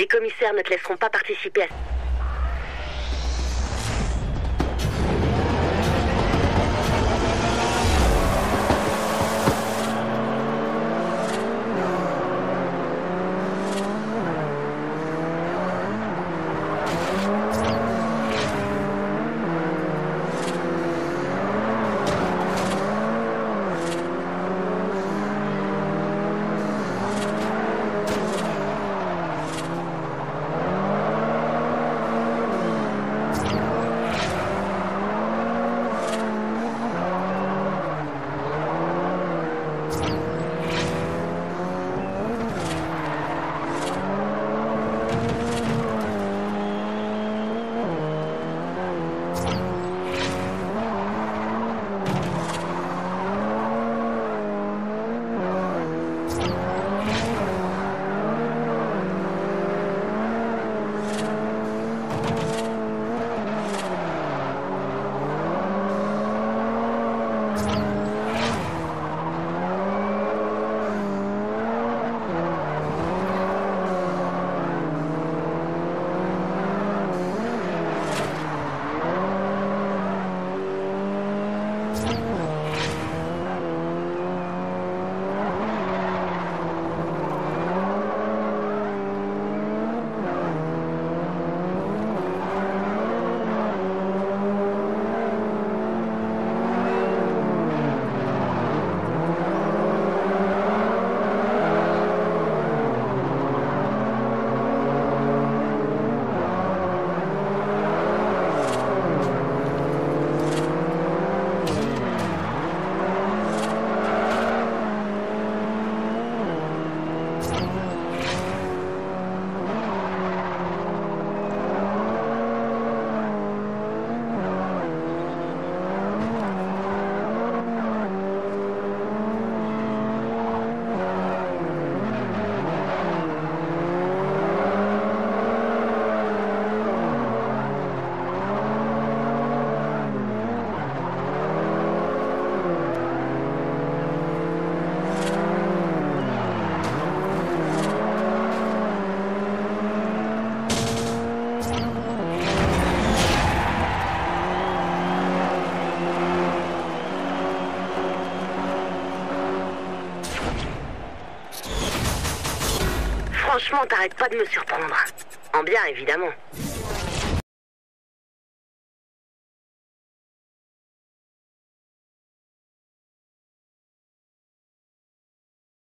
Les commissaires ne te laisseront pas participer à... Franchement, t'arrêtes pas de me surprendre. En bien, évidemment.